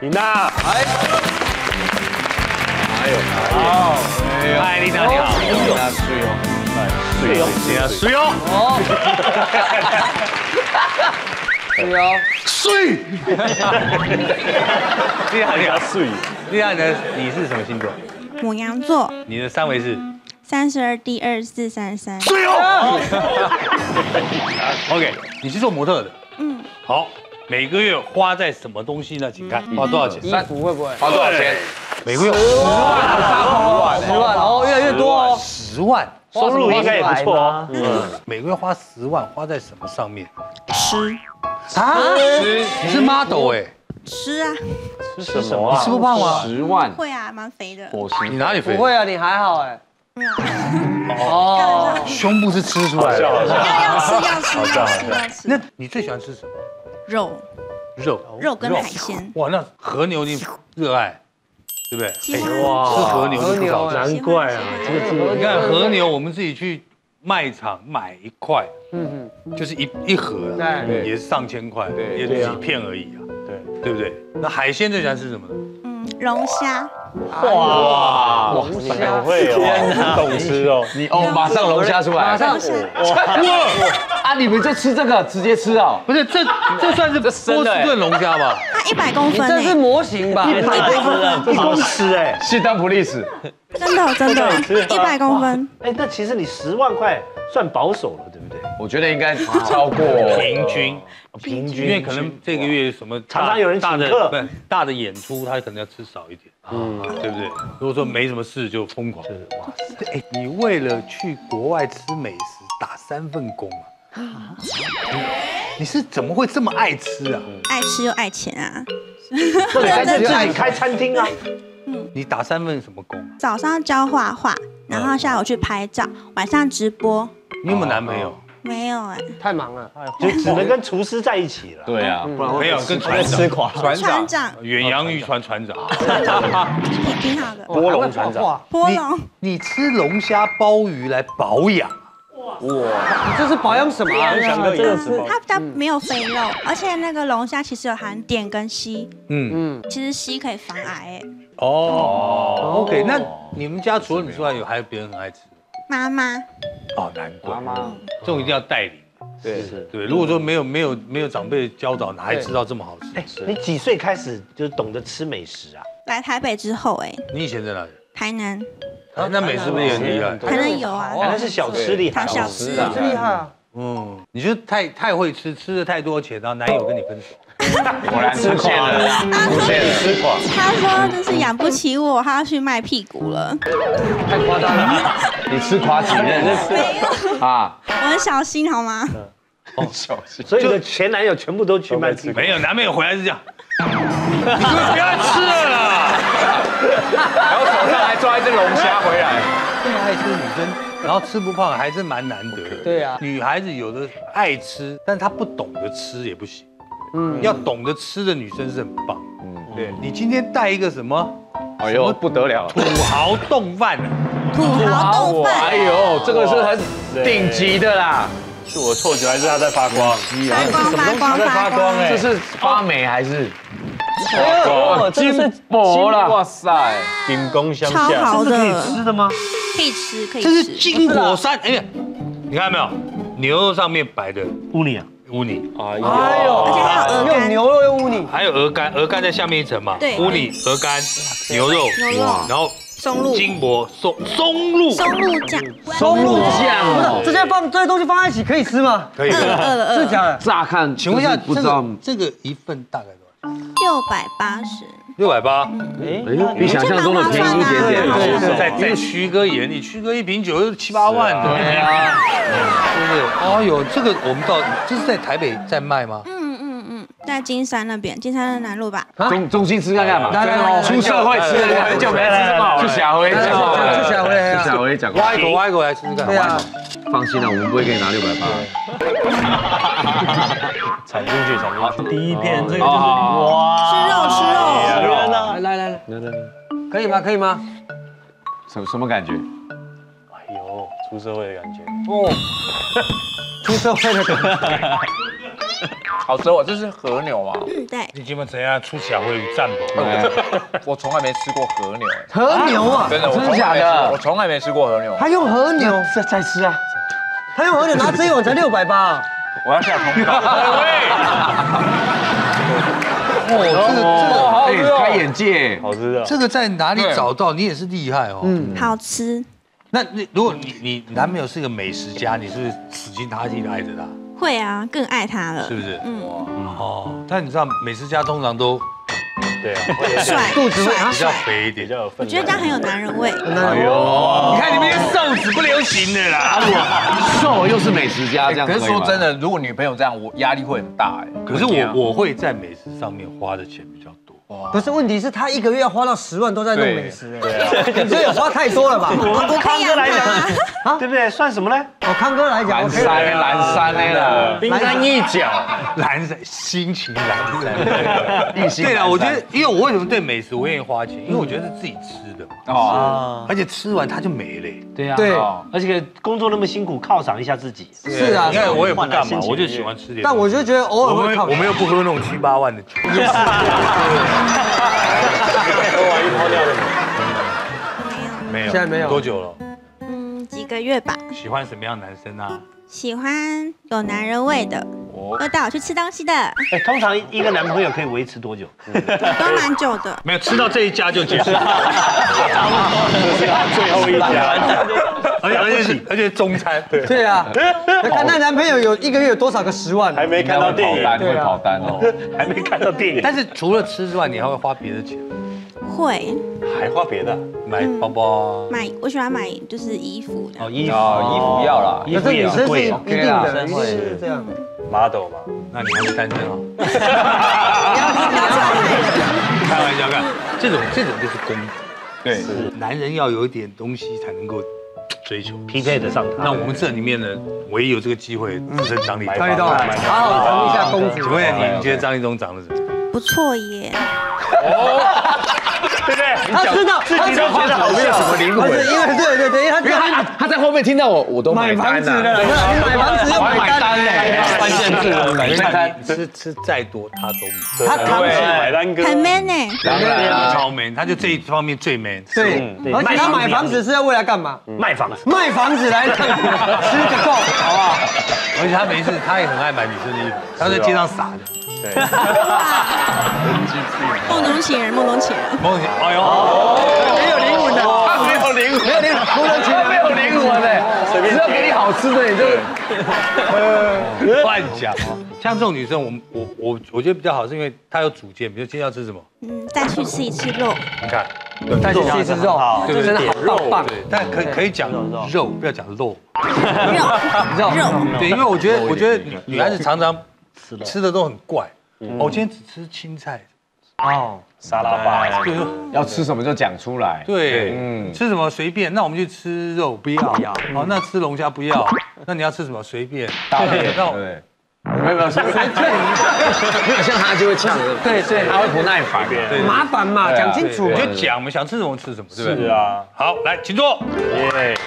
琳娜，哎，哎呦，嗨，丽娜你好，丽娜睡哦，睡哦，丽娜睡哦，对哦，睡，厉害厉害，睡，丽娜你的你是什么星座？母羊座，你的三围是？三十二 D 二四三三。睡哦，OK，你是做模特的，嗯，好，每个月花在什么东西呢？请看花多少钱？衣服会不会？花多少钱？每个月十万，十万，哦，越来越多哦。十万，收入应该也不错哦。嗯，每个月花十万，花在什么上面？吃啊，你是 model 哎，吃啊，吃什么你？吃不胖吗？十万会啊，蛮肥的。伙食你哪里肥？不会啊，你还好哎。没有，哦，胸部是吃出来的。要要吃要吃要吃要吃。那你最喜欢吃什么？肉肉，肉跟海鲜，哇，那和牛你热爱，对不对？哎哇，吃和牛是不少。难怪啊，这个你看和牛，我们自己去卖场买一块，嗯就是一一盒啊，对也是上千块，对也几片而已啊，对。对不对？那海鲜最喜欢吃什么呢？嗯，龙虾，哇，龙很虾，会哦，懂吃哦。你哦，马上龙虾出来，马上龙虾，啊，你们就吃这个，直接吃哦。不是，这这算是波士顿龙虾吧？它一百公分这是，模型吧？一百公分，一公尺哎。西单普利斯，真的真的，一百公分，哎，那其实你十万块算保守了，对不对？我觉得应该超过。平均，平均，因为可能这个月什么常常有人大的请客。不大的演出，他可能要吃少一点，嗯，对不对？如果说没什么事就疯狂，哇塞！哎，你为了去国外吃美食打三份工啊？你你是怎么会这么爱吃啊？爱吃又爱钱啊。或者还是自己开餐厅啊？你打三份什么工啊？早上教画画，然后下午去拍照，晚上直播。你有没有男朋友？没有哎，太忙了。就只能跟厨师在一起了。对啊，不然没有，跟船长，垮。船船长远洋渔船船长。挺挺好的。波龙船长，波龙你吃龙虾、鲍鱼来保养，你这是保养什么啊？想哥也是它比较没有肥肉，而且那个龙虾其实有含碘跟硒，嗯，嗯，其实硒可以防癌。哎，哦，OK，那你们家除了你之外，有还有别人很爱吃？妈妈，哦，难怪，妈妈，这种一定要带领。对，是。对，如果说没有没有没有长辈教导，哪还知道这么好吃哎吃？，你几岁开始就懂得吃美食啊？来台北之后，哎，你以前在哪里？台南，啊，那美食不是也很厉害？台南有啊，原来是小吃厉害。小吃小吃这厉害啊！嗯，你就太太会吃，吃的太多钱，然后男友跟你分手。果然出现了，出现了，吃垮。他说就是养不起我，他要去卖屁股了。太夸张了。你吃垮几任没有，啊？我很小心好吗？小心，所以你的前男友全部都去卖吃没有，男朋友回来是这样，你不要吃了啦？抓一只龙虾回来，这么爱吃的女生，然后吃不胖，还是蛮难得的。对啊女孩子有的爱吃，但她不懂得吃也不行。嗯，要懂得吃的女生是很棒。嗯，对你今天带一个什么哎呦不得了，土豪冻饭啊？土豪冻饭，哎呦，这个是很顶级的啦，是我错觉还是它在发光？发光发光发光，哎这是发霉还是？哦，这是薄了，哇塞，兵工相超向，好的这是可以吃的吗？可以吃可以这是。金火山，哎呀，你看到没有？牛肉上面摆的乌尼啊，乌尼，哎呦。而，且还有鹅肝，又牛肉又乌泥，还有鹅肝，鹅肝在下面一层嘛。对。乌尼、鹅肝、牛肉，牛肉。然后松露。金箔、松松露，松露酱，松露酱。不哦是，这些放这些东西放在一起可以吃吗？可以饿了。饿了饿了，真的假的？乍看请问一下，不知道。个，这个一份大概？六百八十，六百八。哎哎，比想象中的便宜一点点，对对对再再曲哥眼里，曲哥一瓶酒就七八万的，对啊，对不对？哦呦，这个我们到这是在台北在卖吗？嗯嗯嗯，在金山那边，金山的南路吧。中中心吃看看嘛，来来来出社会吃看看，很久没吃这么好了，去小辉，来来来去小辉去小辉讲过，挖一口，挖一口来吃吃看。对啊，放心了，我们不会给你拿六百八。踩进去，踩进去。第一片这个好好好哇，吃肉吃肉天哪！来来来来，来来来，可以吗？可以吗？什什么感觉？哎呦，出社会的感觉。哦，出社会的感觉。好吃哦，这是和牛啊，嗯，对，你基本怎样出起来会有战斗？我从来没吃过和牛，哎和牛啊，真的，我真的假的我？从来没吃过和牛。还用和牛，再再吃啊！他用和牛拿这一碗才六百八，我要下通告。哦，这个这个哦开眼界。好吃的，这个在哪里找到？你也是厉害哦。嗯，好吃，那那如果你你男朋友是一个美食家，你是不是死心塌地的爱着他？会啊，更爱他了是，不是？嗯，哦，但你知道美食家通常都对啊，会有点帅，肚子会啊比较肥一点。比较有分量。我觉得这样很有男人味，哎呦，你看你们瘦子不流行的啦。瘦又是美食家，这样可是说真的，的，如果女朋友这样，我压力会很大哎。可是我我会在美食上面花的钱比较多。不是问题是他一个月要花到十万都在弄美食，哎，你这也花太多了吧？我们对康哥来讲，啊？对不对？算什么呢？哦，康哥来讲，蓝山蓝山那啦，冰山一角，蓝山心情蓝色。一心对啊，我觉得，因为我为什么对美食我愿意花钱？因为我觉得是自己吃的，嘛，啊，而且吃完它就没了。欸。对啊，对。哦。而且工作那么辛苦，犒赏一下自己。是啊你，看我也不干嘛我就喜欢吃点。但我就觉得偶尔我会我们又不喝那种七八万的酒。喝完一泡尿的没有，没有，现在没有多久了？嗯，几个月吧。喜欢什么样男生啊？喜欢有男人味的，会带我去吃东西的，哎，通常一个男朋友可以维持多久？都蛮久的。没有吃到这一家就结束，这是他最后一家。而且 而且是而且中餐，对，对啊，那看那男朋友有一个月有多少个十万？还没看到电影，单会跑单哦。还没看到电影，但是除了吃之外，你还会花别的钱，会。还花别的。买包包啊。买，我喜欢买就是衣服的。哦，衣服。哦，衣服要啦，衣服也可是女生是贵一哦定的，一定会是这样。，model 嘛。那你还是单身哦。开玩笑，看这种这种就是公主，对，男人要有一点东西才能够追求。匹配得上他。那我们这里面呢，唯一有这个机会，只剩张立东。张立东，好好尝一下公主请。问一下，你你觉得张立东长得怎么样？不错耶，哦对不对？他知道，自己都觉得好没有什么笑。灵魂。不是因为对对对，因为他他他在后面听到我，我都买房买单子的了，你买房子又买单嘞，关键字了，买单。你吃吃再多他都没有。他扛起来。买单哥，很 man 呢。他超 man，他就这一方面最 man。对而且他买房子是要为了干嘛？卖房子。卖房子来 吃个够，好不好？而且他没事，他也很爱买女生的衣服，他在街上撒的。对，梦中情人，梦中情人。梦想，哎呦，没有灵魂，没有灵魂，不能情没有灵魂的，只要给你好吃的，你就 乱讲。哦。像这种女生，我们我我我觉得比较好，是因为她有主见，比如今天要吃什么，嗯，再去吃一次肉，你看，带去吃一次肉，好棒棒。对，但可以可以讲肉，不要讲肉。肉肉。对，因为我觉得我觉得女女孩子常常吃的都很怪。哦我今天只吃青菜，哦，沙拉吧，就是说要吃什么就讲出来。对，嗯吃什么随便。那我们去吃肉，不要。好，那吃龙虾不要。那你要吃什么随便。对，那我对，没有没有，像没有像他就会呛，对对，他会不耐烦。对麻烦嘛，讲清楚。你就讲，我们想吃什么吃什么，对不对？是啊，好，来，请坐。耶。